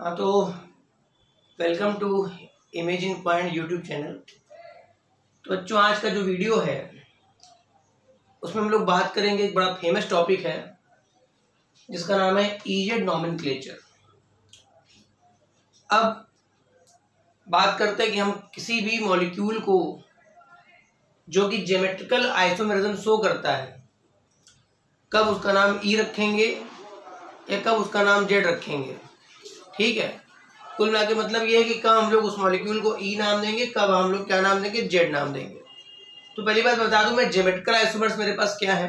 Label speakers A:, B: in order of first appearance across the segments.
A: हाँ तो welcome to Imaging Point YouTube channel तो बच्चों, आज का जो वीडियो है, उसमें हम लोग बात करेंगे, एक बड़ा फ़ेमस टॉपिक है, जिसका नाम है ईजेड नॉमिन अब बात करते हैं कि हम किसी भी मॉलिक्यूल को, जो कि जेमेट्रिकल आइसोमेरिज्म शो करता है, कब उसका नाम ई रखेंगे या कब उसका नाम जेड रखेंगे। ठीक है? कुल मिला के मतलब ये है कि कब हम लोग उस मॉलिक्यूल को ई नाम देंगे, कब हम लोग क्या नाम देंगे? जेड नाम देंगे। तो पहली बात बता दूँ मैं जेमेट्रिकल आइसोमर्स मेरे पास क्या है?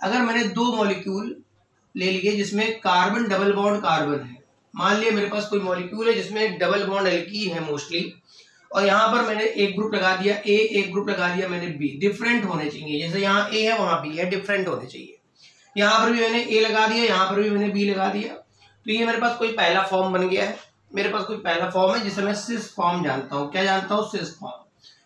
A: अगर मैंने दो मॉलिक्यूल ले लिए जिसमें कार्बन डबल बॉन्ड कार्बन है, मान लिया मेरे पास कोई मॉलिक्यूल है जिसमें डबल बॉन्ड एल्कीन है मोस्टली और यहाँ पर मैंने एक ग्रुप लगा दिया ए एक ग्रुप लगा दिया मैंने बी डिफरेंट होने चाहिए। जैसे यहाँ ए है, वहाँ बी है डिफरेंट होने चाहिए। यहाँ पर भी मैंने ए लगा दिया, यहाँ पर भी मैंने बी लगा दिया। तो ये मेरे पास कोई पहला फॉर्म बन गया है। मेरे पास कोई पहला फॉर्म है जिसे मैं सिस फॉर्म जानता हूँ। क्या जानता हूँ? सिस फॉर्म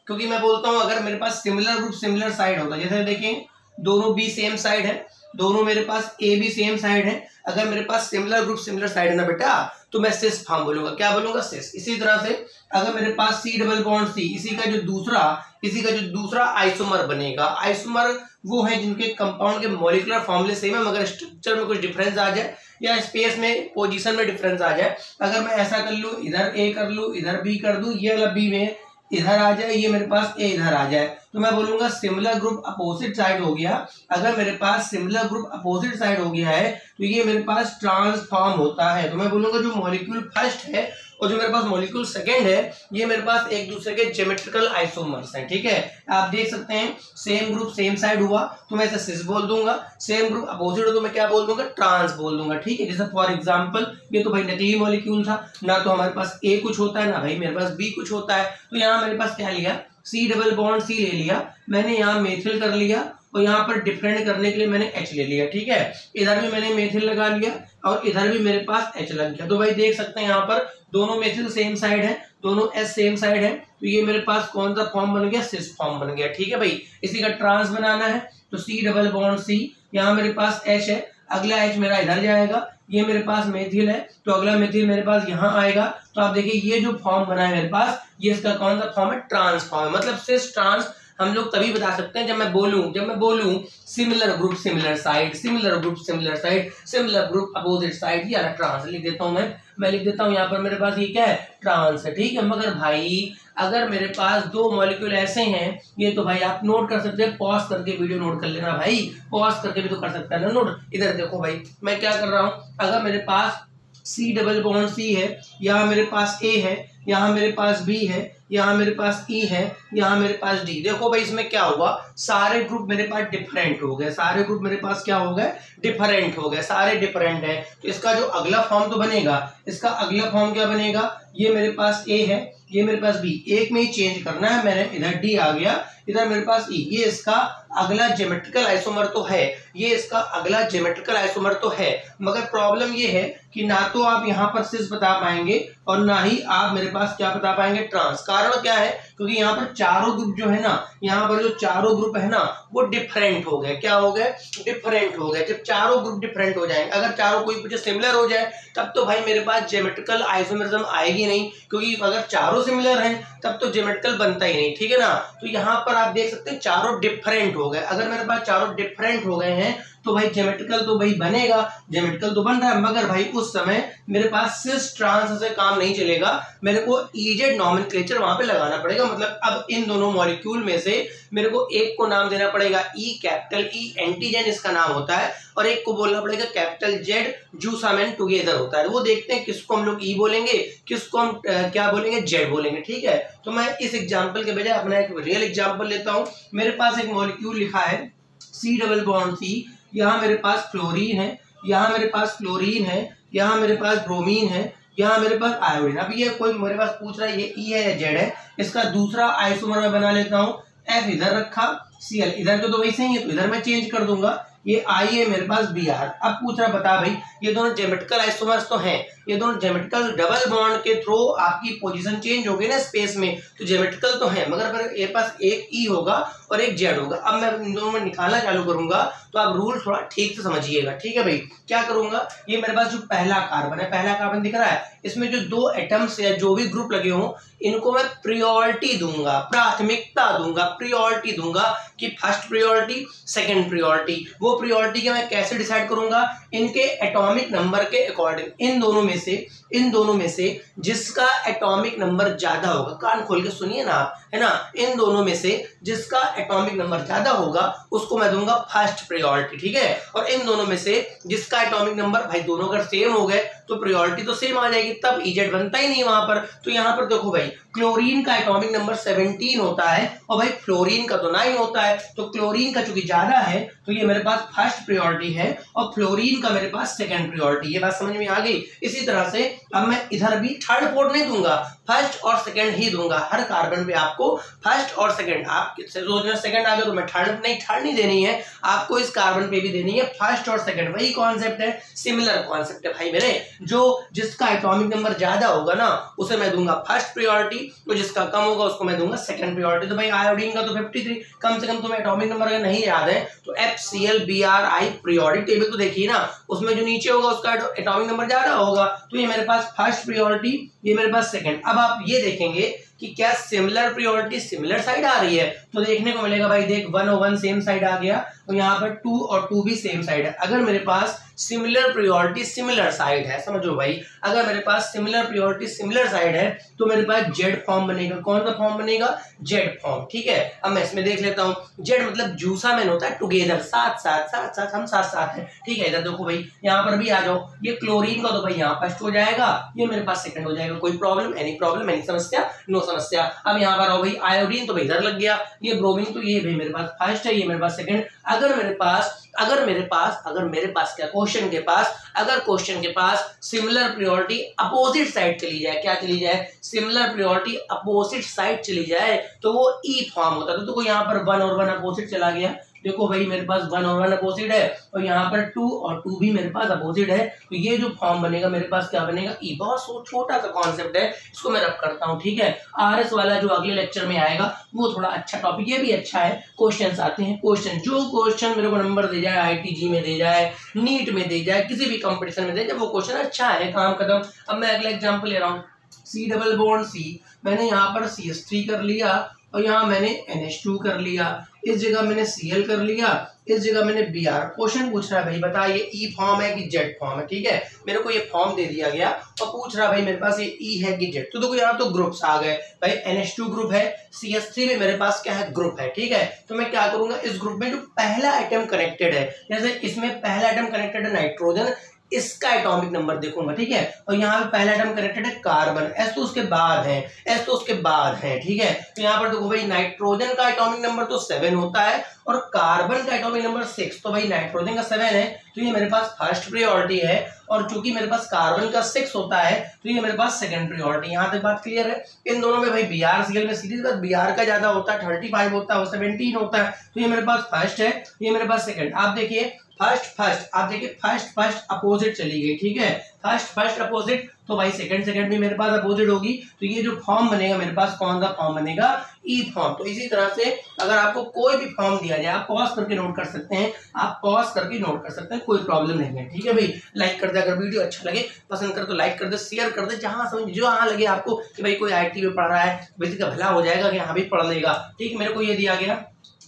A: क्योंकि मैं बोलता हूँ, अगर मेरे पास सिमिलर ग्रुप सिमिलर साइड होता जैसे देखें, दोनों बी सेम साइड है, दोनों मेरे पास ए बी सेम साइड है, अगर मेरे पास सिमिलर ग्रुप सिमिलर साइड है ना बेटा तो मैं सिस फॉर्म बोलूँगा। क्या बोलूँगा? सिस इसी तरह से अगर मेरे पास सी डबल बॉन्ड सी इसी का जो दूसरा, इसी का जो दूसरा आइसोमर बनेगा आइसोमर वो है जिनके कंपाउंड के मोलिकुलर फॉर्मूले सेम है मगर स्ट्रक्चर में कुछ डिफरेंस आ जाए या स्पेस में पोजीशन में डिफरेंस आ जाए। अगर मैं ऐसा कर लू, इधर ए कर लू, इधर बी कर दू, ये वाला बी में इधर आ जाए, ये मेरे पास ए इधर आ जाए। तो मैं बोलूँगा सिमिलर ग्रुप अपोजिट साइड हो गया। अगर मेरे पास सिमिलर ग्रुप अपोजिट साइड हो गया है तो ये मेरे पास ट्रांसफॉर्म होता है। तो मैं बोलूँगा, जो मॉलिक्यूल फ़र्स्ट है और जो मेरे पास मॉलिक्यूल सेकंड है, ये मेरे पास एक दूसरे के जेमेट्रिकल आइसोमर्स हैं, ठीक है? आप देख सकते हैं सेम ग्रुप सेम साइड हुआ तो मैं इसे सिस बोल दूँगा। सेम ग्रुप अपोजिट हो तो मैं क्या बोल दूँगा? ट्रांस बोल दूँगा, ठीक है? जैसे फॉर एग्ज़ाम्पल ये तो भाई नकली मॉलिक्यूल था, ना तो हमारे पास ए कुछ होता है, ना भाई मेरे पास बी कुछ होता है। तो यहाँ मेरे पास क्या लिया? सी डबल बॉन्ड सी ले लिया। मैंने यहाँ मेथिल कर लिया और यहाँ पर डिफरेंट करने के लिए मैंने एच ले लिया, ठीक है? इधर भी मैंने मेथिल लगा लिया और इधर भी मेरे पास एच लग गया। तो भाई देख सकते हैं यहाँ पर दोनों मेथिल सेम साइड है, दोनों एस सेम साइड है। तो ये मेरे पास कौन सा फॉर्म बन गया? सिस फॉर्म बन गया, ठीक है भाई? इसी का ट्रांस बनाना है तो सी डबल बॉन्ड सी यहाँ मेरे पास एच है। अगला एच मेरा इधर जाएगा, ये मेरे पास मेथिल है तो अगला मेथिल मेरे पास यहाँ आएगा। तो आप देखिए, ये जो फॉर्म बना है मेरे पास, ये इसका कौन सा फॉर्म है? ट्रांस फॉर्म है। मतलब सिस ट्रांस हम लोग तभी बता सकते हैं जब मैं बोलूँ, जब मैं बोलूँ similar group similar side similar group similar side similar group opposite side या ट्रांस लिख देता हूँ मैं। मैं लिख देता हूँ यहाँ पर मेरे पास ये क्या है? ट्रांस है, ठीक है? मगर भाई, अगर मेरे पास दो मॉलिक्यूल ऐसे हैं, ये तो भाई आप नोट कर सकते हैं पॉज करके वीडियो नोट कर लेना भाई। पॉज करके भी तो कर सकता है ना नोट इधर देखो भाई, मैं क्या कर रहा हूँ? अगर मेरे पास सी डबल बॉन्ड सी है, यहाँ मेरे पास ए है, यहाँ मेरे पास बी है यहाँ मेरे पास ई e है, यहाँ मेरे पास डी देखो भाई, इसमें क्या हुआ? सारे ग्रुप मेरे पास डिफरेंट हो गए। सारे ग्रुप मेरे पास क्या हो गए? डिफरेंट हो गए। सारे डिफरेंट है। तो इसका जो अगला फॉर्म तो बनेगा, इसका अगला फॉर्म क्या बनेगा? ये मेरे पास ए है, ये मेरे पास बी एक में ही चेंज करना है। मैंने इधर डी आ गया, इधर मेरे पास ई e। ये इसका अगला जेमेट्रिकल आइसोमर तो है। ये इसका अगला जेमेट्रिकल आइसोमर तो है। मगर प्रॉब्लम ये है कि ना तो आप यहाँ पर सिस बता पाएँगे और ना ही आप मेरे पास क्या बता पाएँगे? ट्रांस कारण क्या है? क्योंकि यहाँ पर चारों ग्रुप जो है ना, यहाँ पर जो चारों ग्रुप है ना, वो डिफरेंट हो गए। क्या हो गए? डिफरेंट हो गए। जब चारों ग्रुप डिफरेंट हो जाएँगे, अगर चारों कोई मुझे सिमिलर हो जाए, तब तो भाई मेरे पास जेमेट्रिकल आइसोमेरिज्म आएगी नहीं। क्योंकि अगर चारों सिमिलर हैं, तब तो जेमेट्रिकल बनता ही नहीं, ठीक है ना? तो यहाँ पर आप देख सकते हैं चारों डिफरेंट हो गए। अगर मेरे पास चारों डिफरेंट हो गए हैं तो भाई जेमेट्रिकल तो भाई बनेगा जेमेट्रिकल तो बन रहा है, मगर भाई उस समय मेरे पास सिस ट्रांस से काम नहीं चलेगा। मेरे को ईजेड नॉमिन वहाँ पे लगाना पड़ेगा। मतलब अब इन दोनों मॉलिक्यूल में से मेरे को एक को नाम देना पड़ेगा ई कैपिटल ई एंटीजन इसका नाम होता है, और एक को बोलना पड़ेगा कैपिटल जेड जूसामेन टुगेदर होता है। वो देखते हैं किसको हम लोग ई बोलेंगे, किसको हम क्या बोलेंगे? जेड बोलेंगे, ठीक है? तो मैं इस एग्ज़ाम्पल के बजाय अपना एक रियल एग्ज़ाम्पल लेता हूँ। मेरे पास एक मॉलिक्यूल लिखा है सी डबल बॉन्ड सी यहाँ मेरे पास फ्लोरीन है, यहाँ मेरे पास फ्लोरीन है, यहाँ मेरे पास ब्रोमीन है, यहाँ मेरे पास आयोडीन अब ये कोई मेरे पास पूछ रहा है, ये ई e है या जेड है, इसका दूसरा आइसोमर मैं बना लेता हूँ एफ़ इधर रखा सी एल इधर तो, तो वैसे ही है तो इधर मैं चेंज कर दूँगा। ये आई है मेरे पास बी आर अब पूछ रहा बता भाई ये दोनों जेमेटिकल आइसोमर्स तो हैं। ये दोनों जेमेटिकल डबल बॉन्ड के थ्रू आपकी पोजीशन चेंज होगी ना स्पेस में तो जेमेटिकल तो है मगर अगर ये पास एक ई e होगा और एक जेड होगा। अब मैं इन दोनों में निकालना चालू करूँगा तो आप रूल थोड़ा ठीक से समझिएगा ठीक है भाई? क्या करूँगा? ये मेरे पास जो पहला कार्बन है पहला कार्बन दिख रहा है इसमें जो दो एटम्स या जो भी ग्रुप लगे हों इनको मैं प्रियोरिटी दूँगा प्राथमिकता दूँगा प्रियोरिटी दूँगा कि फ़र्स्ट प्रियोरिटी सेकंड प्रियोरिटी वो प्रियोरिटी के मैं कैसे डिसाइड करूँगा? इनके एटॉमिक नंबर के अकॉर्डिंग इन दोनों में से इन दोनों में से जिसका एटॉमिक नंबर ज़्यादा होगा, कान खोल के सुनिए ना आप, है ना? इन दोनों में से जिसका एटॉमिक नंबर ज़्यादा होगा, उसको मैं दूँगा फ़र्स्ट प्रियोरिटी ठीक है? और इन दोनों में से जिसका एटॉमिक नंबर भाई दोनों अगर सेम हो गए तो प्रियोरिटी तो सेम आ जाएगी, तब इजेड बनता ही नहीं वहाँ पर। तो यहाँ पर देखो भाई क्लोरीन का एटॉमिक नंबर 17 होता है, और भाई फ्लोरीन का तो 9 होता है तो क्लोरीन का चूँकि ज़्यादा है तो ये मेरे पास फ़र्स्ट प्रियोरिटी है, और फ्लोरीन का मेरे पास सेकंड प्रियोरिटी ये बात समझ में आ गई? इसी तरह से अब मैं इधर भी थर्ड फोर्थ नहीं दूँगा फ़र्स्ट और सेकंड ही दूँगा। हर कार्बन पे आपको फ़र्स्ट और सेकंड आप सोचना सेकंड आ गया तो मैं थर्ड नहीं थर्ड नहीं देनी है। आपको इस कार्बन पे भी देनी है फ़र्स्ट और सेकंड वही कॉन्सेप्ट है सिमिलर कॉन्सेप्ट है भाई मेरे। जो जिसका एटॉमिक नंबर ज़्यादा होगा ना, उसे मैं दूँगा फ़र्स्ट प्रियोरिटी तो जिसका कम होगा उसको मैं दूँगा सेकंड प्रियोरिटी तो भाई आयोडीन का तो 53 कम से कम तुम्हें एटॉमिक नंबर अगर नहीं याद है तो F C L B R I priority table तो देखिए ना, उसमें जो नीचे होगा उसका एटॉमिक नंबर ज़्यादा होगा। तो ये मेरे पास फ़र्स्ट प्रियोरिटी ये मेरे पास सेकंड अब आप ये देखेंगे कि क्या सिमिलर प्रियोरिटी सिमिलर साइड आ रही है। तो देखने को मिलेगा भाई, देख one O one same side आ गया। तो यहाँ पर टू और टू भी सेम साइड है। अगर मेरे पास सिमिलर प्रियोरिटी सिमिलर साइड है, समझो भाई, अगर मेरे पास सिमिलर प्रियोरिटी सिमिलर साइड है तो मेरे पास जेड फॉर्म बनेगा। कौन सा फॉर्म बनेगा? जेड फॉर्म ठीक है? अब मैं इसमें देख लेता हूँ। जेड मतलब जूसा मैन होता है टुगेदर साथ साथ साथ साथ, हम साथ साथ है। ठीक है, इधर देखो भाई, यहाँ पर भी आ जाओ। ये क्लोरीन का तो भाई यहाँ फ़र्स्ट हो जाएगा, ये मेरे पास सेकंड हो जाएगा। कोई प्रॉब्लम एनी प्रॉब्लम एनी समस्या नो समस्या। अब यहाँ पर आओ भाई आयोडीन तो भाई इधर लग गया। ये ब्रोमीन तो ये भाई मेरे पास फ़र्स्ट है, ये मेरे पास सेकंड अगर मेरे पास, अगर मेरे पास, अगर मेरे पास क्या क्वेश्चन के पास, अगर क्वेश्चन के पास सिमिलर प्रियोरिटी अपोजिट साइड चली जाए, क्या चली जाए? सिमिलर प्रियोरिटी अपोजिट साइड चली जाए तो वो ई e फॉर्म होता है तो यहाँ पर वन और वन अपोजिट चला गया। देखो भाई, मेरे पास वन और वन अपोजिट है, और यहाँ पर टू और टू भी मेरे पास अपोजिट है तो ये जो फॉर्म बनेगा, मेरे पास क्या बनेगा? ई, बहुत छोटा सा कॉन्सेप्ट है, इसको मैं रब करता हूँ, ठीक है? आर एस वाला जो अगले लेक्चर में आएगा, वो थोड़ा अच्छा टॉपिक ये भी अच्छा है। क्वेश्चन आते हैं क्वेश्चन जो क्वेश्चन मेरे को नंबर दे जाए आईटीजी में दे जाए नीट में दे जाए, किसी भी कंपटीशन में दे जाए, वो क्वेश्चन अच्छा है, काम कदम अब मैं अगला एग्ज़ाम्पल ले रहा हूँ। सी डबल बॉन्ड सी मैंने यहाँ पर सी एस थ्री कर लिया और यहाँ मैंने एन टू कर लिया। इस जगह मैंने सी एल कर लिया। इस जगह मैंने बी आर क्वेश्चन पूछ रहा है भाई, बता, ये ई e फॉर्म है कि जेड फॉर्म है? ठीक है? मेरे को ये फॉर्म दे दिया गया और पूछ रहा भाई, मेरे पास ये ई e है कि जेड तो देखो यहाँ तो ग्रुप्स आ गए। भाई एन एच टू ग्रुप है सी एस थ्री में मेरे पास क्या है? ग्रुप है, ठीक है? तो मैं क्या करूँगा? इस ग्रुप में जो पहला आइटम कनेक्टेड है, जैसे इसमें पहला आइटम कनेक्टेड है नाइट्रोजन इसका एटॉमिक नंबर देखूँगा, ठीक है? और यहाँ पे पहला एटम कनेक्टेड है कार्बन एस तो उसके बाद है एस तो उसके बाद है, ठीक है? तो यहाँ पर देखो भाई नाइट्रोजन का एटॉमिक नंबर तो सेवन होता है और कार्बन का एटॉमिक नंबर सिक्स तो भाई नाइट्रोजन का सेवन है तो ये मेरे पास फ़र्स्ट प्रियोरिटी है और चूँकि मेरे पास कार्बन का सिक्स होता है तो ये मेरे पास सेकंड प्रियोरिटी यहाँ तक बात क्लियर है? इन दोनों में भाई बी आर सीएल में सीरीज़ बात बी का ज़्यादा होता है थर्टी होता है सेवनटीन होता है तो ये मेरे पास फ़र्स्ट है, ये मेरे पास सेकंड आप देखिए फ़र्स्ट फ़र्स्ट, आप देखिए फ़र्स्ट फ़र्स्ट अपोजिट चली गई, ठीक है? फ़र्स्ट फ़र्स्ट अपोजिट तो भाई सेकंड सेकंड भी मेरे पास अपोजिट होगी तो ये जो फॉर्म बनेगा मेरे पास कौन सा फॉर्म बनेगा? ई e फॉर्म तो इसी तरह से अगर आपको कोई भी फॉर्म दिया जाए, आप पॉज करके नोट कर सकते हैं, आप पॉज करके नोट कर सकते हैं, कोई प्रॉब्लम नहीं है, ठीक है भाई? लाइक कर दे, अगर वीडियो अच्छा लगे, पसंद कर तो लाइक कर दे शेयर कर दे, जहाँ समझ, जो हाँ लगे आपको कि भाई कोई आईटी में पढ़ रहा है बेसिक का भला हो जाएगा कि हाँ भी पढ़ लेगा। ठीक, मेरे को ये दिया गया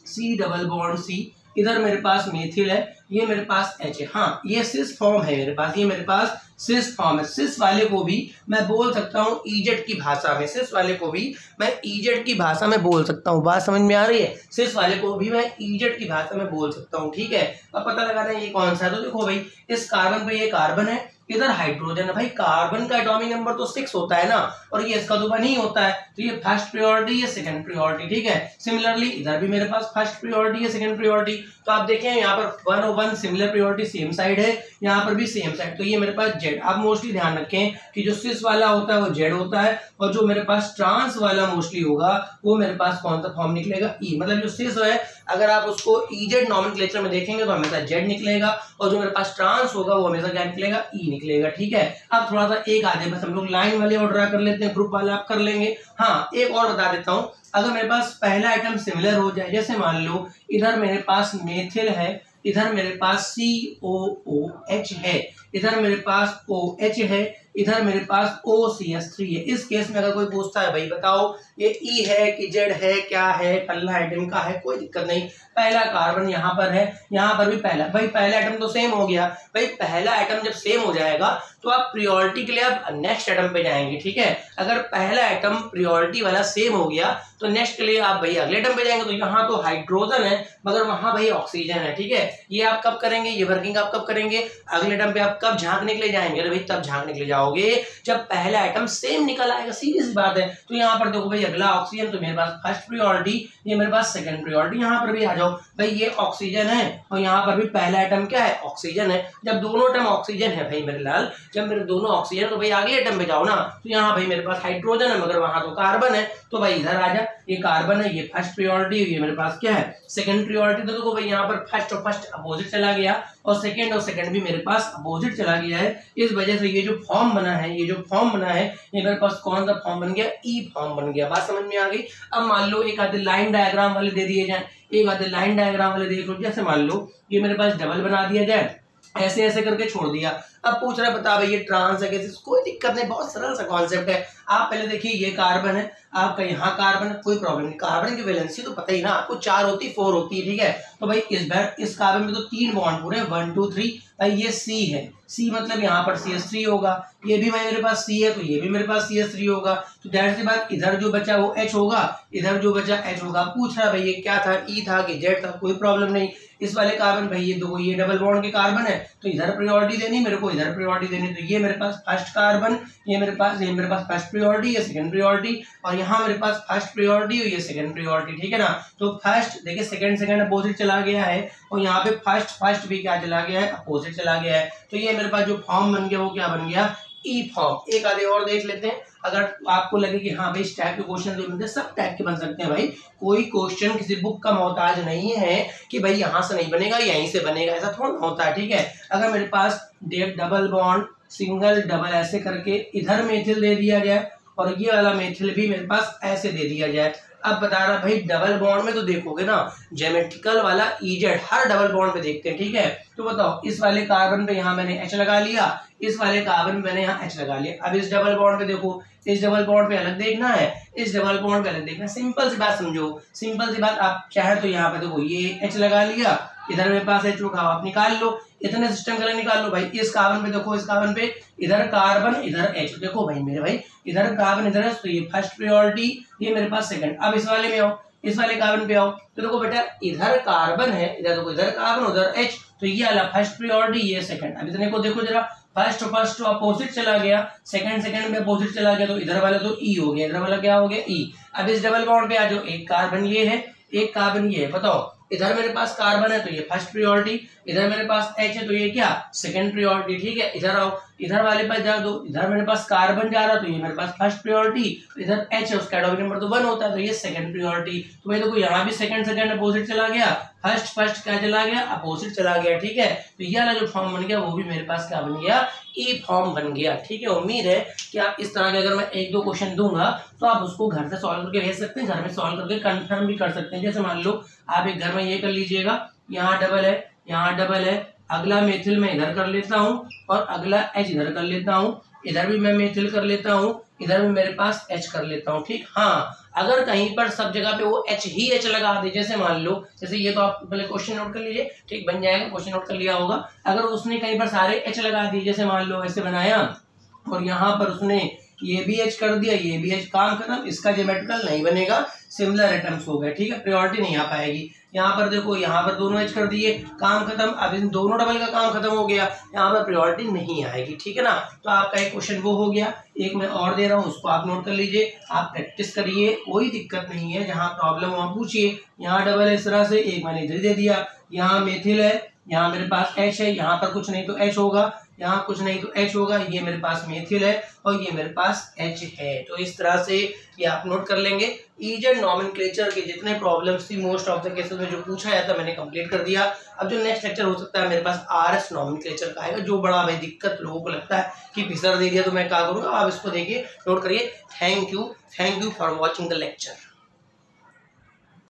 A: सी डबल बॉन्ड सी इधर मेरे पास मेथिल है ये मेरे पास एच है। हाँ ये सिस फॉर्म है मेरे पास, ये मेरे पास सिस फॉर्म है। सिस वाले को भी मैं बोल सकता हूँ ईजेट की भाषा में। सिस वाले को भी मैं ईजेट की भाषा में बोल सकता हूँ। बात समझ में आ रही है? सिस वाले को भी मैं ईजेट की भाषा में बोल सकता हूँ, ठीक है? अब पता लगाना ये कौन सा है? तो देखो भाई, इस कार्बन पे ये कार्बन है, इधर हाइड्रोजन है। भाई कार्बन का एटॉमिक नंबर तो सिक्स होता है ना, और ये इसका तो वन ही होता है। तो ये फ़र्स्ट प्रियोरिटी ये सेकंड प्रियोरिटी ठीक है? सिमिलरली इधर भी मेरे पास फ़र्स्ट प्रियोरिटी है सेकंड प्रियोरिटी तो आप देखें यहाँ पर one one similar priority same side है, यहाँ पर भी सेम साइड तो ये मेरे पास जेड आप मोस्टली ध्यान रखें कि जो सिस वाला होता है, वो जेड होता है, और जो मेरे पास ट्रांस वाला मोस्टली होगा, वो मेरे पास कौन सा फॉर्म निकलेगा? ई e. मतलब जो सिस है, अगर आप उसको ईजेड नॉमन में देखेंगे तो हमेशा जेड निकलेगा, और जो मेरे पास ट्रांस होगा, वो हमेशा क्या निकलेगा? ई e निकलेगा, ठीक है? अब थोड़ा सा एक आधे बस हम लोग लाइन वाले और ड्रा कर लेते हैं ग्रुप वाले आप कर लेंगे। हाँ एक और बता देता हूँ, अगर मेरे पास पहला आइटम सिमिलर हो जाए, जैसे मान लो, इधर मेरे पास मेथिल है इधर मेरे पास सी ओ ओ एच है। इधर मेरे पास ओ एच है। इधर मेरे पास ओ सी एस थ्री है। इस केस में अगर कोई पूछता है, भाई बताओ, ये ई e है कि जेड है, क्या है पहला आइटम का है, कोई दिक्कत नहीं। पहला कार्बन यहाँ पर है, यहाँ पर भी पहला। भाई पहला आइटम तो सेम हो गया। भाई पहला आइटम जब सेम हो जाएगा तो आप प्रियोरिटी के लिए आप नेक्स्ट आइटम पे जाएँगे, ठीक है? अगर पहला आइटम प्रियोरिटी वाला सेम हो गया तो नेक्स्ट के लिए आप भाई अगले आइटम पे जाएँगे तो यहाँ तो हाइड्रोजन है, मगर वहाँ भाई ऑक्सीजन है, ठीक है? ये आप कब करेंगे? ये वर्किंग आप कब करेंगे? अगले आइटम पे आप कब झांकने के लिए जाएँगे? अरे भाई तब झांकने के लिए जाओगे, जब पहला आइटम सेम निकल आएगा सीधी सी बात है। तो यहाँ पर देखो भाई, अगला ऑक्सीजन तो मेरे पास फ़र्स्ट प्रियोरिटी ये मेरे पास सेकंड प्रियोरिटी यहाँ पर भी आ जाओ। भाई, ये ऑक्सीजन है, और यहाँ पर भी पहला आइटम क्या है? ऑक्सीजन है। जब दोनों आइटम ऑक्सीजन है भाई मेरे लाल, जब मेरे दोनों ऑक्सीजन तो भाई अगले आइटम पे जाओ ना। तो यहाँ भाई मेरे पास हाइड्रोजन है, मगर वहाँ तो कार्बन है। तो भाई इधर आ जा, ये कार्बन है, ये फ़र्स्ट प्रियोरिटी ये मेरे पास क्या है? सेकंड प्रियोरिटी तो देखो भाई, यहाँ पर फ़र्स्ट और फ़र्स्ट अपोजिट चला गया, और सेकंड और सेकंड भी मेरे पास अपोजिट चला गया है। इस वजह से ये जो फॉर्म बना है, ये जो फॉर्म बना है, ये मेरे पास कौन सा फॉर्म बन गया? ई e फॉर्म बन गया। बात समझ में आ गई? अब मान लो एक आधे लाइन डायग्राम वाले दे दिए जाए, एक आधे लाइन डायग्राम वाले देख लो जैसे मान लो, ये मेरे पास डबल बना दिया जाए ऐसे ऐसे करके छोड़ दिया। अब पूछ रहा है, बता भाई, ये ट्रांस है, कैसे? कोई दिक्कत नहीं, बहुत सरल सा कॉन्सेप्ट है। आप पहले देखिए, ये कार्बन है, आपका यहाँ कार्बन है, कोई प्रॉब्लम नहीं। कार्बन की वैलेंसी तो पता ही ना, आपको चार होती फोर होती है, ठीक है? तो भाई, इस बार, इस कार्बन में तो तीन बॉन्ड पूरे वन टू थ्री भाई, ये सी है। सी मतलब यहाँ पर सी एस थ्री होगा। ये भी भाई मेरे पास सी है तो ये भी मेरे पास सी एस थ्री होगा। तो ज़ाहिर सी बात इधर जो बचा वो एच होगा, इधर जो बचा एच होगा। पूछ रहा भाई, ये क्या था? ई e था कि जेड था, कोई प्रॉब्लम नहीं। इस वाले कार्बन भाई, ये दो ये डबल बॉन्ड के कार्बन है तो इधर प्रियोरिटी देनी, मेरे को इधर प्रियोरिटी देनी तो ये मेरे पास फ़र्स्ट कार्बन ये मेरे पास, ये मेरे पास फ़र्स्ट प्रियोरिटी ये सेकंड प्रियोरिटी और यहाँ मेरे पास फ़र्स्ट प्रियोरिटी और ये सेकंड प्रियोरिटी ठीक है ना? तो फ़र्स्ट देखिए सेकंड सेकंड अपोजिट चला गया है, और यहाँ पे फ़र्स्ट फ़र्स्ट भी क्या चला गया है? अपोजिट चला गया है। तो ये मेरे पास जो फॉर्म बन गया, वो क्या बन गया? ई e फॉर्म एक आधे और देख लेते हैं। अगर आपको लगे कि हाँ भाई, इस टाइप के क्वेश्चन जो बनते सब टाइप के बन सकते हैं भाई। कोई क्वेश्चन किसी बुक का मोहताज नहीं है कि भाई, यहाँ से नहीं बनेगा, यहीं से बनेगा, ऐसा थोड़ा होता है, ठीक है? अगर मेरे पास डबल बॉन्ड, सिंगल डबल ऐसे करके इधर मेथिल दे दिया जाए और ये वाला मेथिल भी मेरे पास ऐसे दे दिया जाए। अब बता रहा भाई, डबल बॉन्ड में तो देखोगे ना जेमेट्रिकल वाला ईजेड हर डबल बॉन्ड पे देखते हैं, ठीक है? तो बताओ, इस वाले कार्बन पे यहाँ मैंने एच लगा लिया, इस वाले कार्बन पे मैंने यहाँ एच लगा लिया। अब इस डबल बॉन्ड पे देखो, इस डबल बॉन्ड पे अलग देखना है, इस डबल बॉन्ड पे अलग देखना सिंपल सी बात समझो, सिंपल सी बात, आप चाहे तो यहाँ पे देखो, ये एच लगा लिया इधर मेरे पास एच रुका आप निकाल लो, इतने सिस्टम कलर निकाल लो, भाई, इस कार्बन पे देखो, इस कार्बन पे, इधर कार्बन इधर एच देखो भाई मेरे भाई, इधर कार्बन इधर है तो ये फ़र्स्ट प्रियोरिटी ये मेरे पास सेकंड अब इस वाले में आओ, इस वाले कार्बन पे आओ तो देखो बेटा, इधर कार्बन है, इधर देखो, इधर कार्बन उधर एच तो ये वाला फ़र्स्ट प्रियोरिटी ये सेकंड अब इतने को देखो जरा फ़र्स्ट फ़र्स्ट अपोजिट चला गया सेकंड सेकंड में अपोजिट चला गया तो इधर वाला तो ई e हो गया, इधर वाला क्या हो गया? ई e. अब इस डबल बॉन्ड पे आ जाओ, एक कार्बन ये है, एक कार्बन ये है, बताओ। इधर मेरे पास कार्बन है तो ये फ़र्स्ट प्रियोरिटी इधर मेरे पास एच है तो ये क्या? सेकेंड प्रियोरिटी ठीक है? इधर आओ। इधर वाले पास जा दो इधर मेरे पास कार्बन जा रहा तो ये मेरे पास फ़र्स्ट प्रियोरिटी इधर एच है, उसका नंबर तो वन होता है तो ये सेकंड प्रियोरिटी तो भाई देखो, यहाँ भी सेकंड सेकंड अपोजिट चला गया फ़र्स्ट फ़र्स्ट क्या चला गया? अपोजिट चला गया, ठीक है? तो ये वाला जो फॉर्म बन गया, वो भी मेरे पास क्या बन गया? ई फॉर्म बन गया, ठीक है? उम्मीद है कि आप इस तरह के अगर मैं एक दो क्वेश्चन दूँगा तो आप उसको घर से सॉल्व करके भेज सकते हैं, घर में सॉल्व करके कंफर्म भी कर सकते हैं। जैसे मान लो, आप एक घर में ये कर लीजिएगा, यहाँ डबल है, यहाँ डबल है अगला मेथिल मैं इधर कर लेता हूँ और अगला एच इधर कर लेता हूँ। इधर भी मैं मेथिल कर लेता हूँ, इधर भी मेरे पास एच कर लेता हूँ, ठीक? हाँ अगर कहीं पर सब जगह पे वो एच ही एच लगा दे, जैसे मान लो, जैसे ये तो आप पहले क्वेश्चन नोट कर लीजिए, ठीक? बन जाएगा क्वेश्चन नोट कर लिया होगा। अगर उसने कहीं पर सारे एच लगा दिए, जैसे मान लो, ऐसे बनाया, और यहाँ पर उसने ये भी एच कर दिया, ये भी एच काम खत्म, इसका जोमेट्रिकल नहीं बनेगा सिमिलर एटम्स हो गए, ठीक है? प्रियोरिटी नहीं आ पाएगी। यहाँ पर देखो, यहाँ पर दोनों एच कर दिए, काम खत्म। अब इन दोनों डबल का काम खत्म हो गया। यहाँ पर प्रियोरिटी नहीं आएगी, ठीक है ना? तो आपका एक क्वेश्चन वो हो गया। एक मैं और दे रहा हूँ, उसको आप नोट कर लीजिए। आप प्रैक्टिस करिए, कोई दिक्कत नहीं है। जहाँ प्रॉब्लम वहाँ पूछिए। यहाँ डबल इस तरह से, एक मैंने इधर दे दिया। यहाँ मेथिल है, यहाँ मेरे पास एच है, यहाँ पर कुछ नहीं तो एच होगा। यहाँ कुछ नहीं तो एच होगा, ये मेरे पास मेथिल है और ये मेरे पास एच है। तो इस तरह से ये आप नोट कर लेंगे। ईजेड नॉमन के जितने प्रॉब्लम्स थी मोस्ट ऑफ़ द केसेस में जो पूछा जाता मैंने कंप्लीट कर दिया। अब जो नेक्स्ट लेक्चर हो सकता है, मेरे पास आर एस नॉमन का आएगा, जो बड़ा भाई दिक्कत लोगों को लगता है कि फिसर दे दिया तो मैं क्या करूँगा? आप इसको देखिए नोट करिए। Thank you thank you for watching the lecture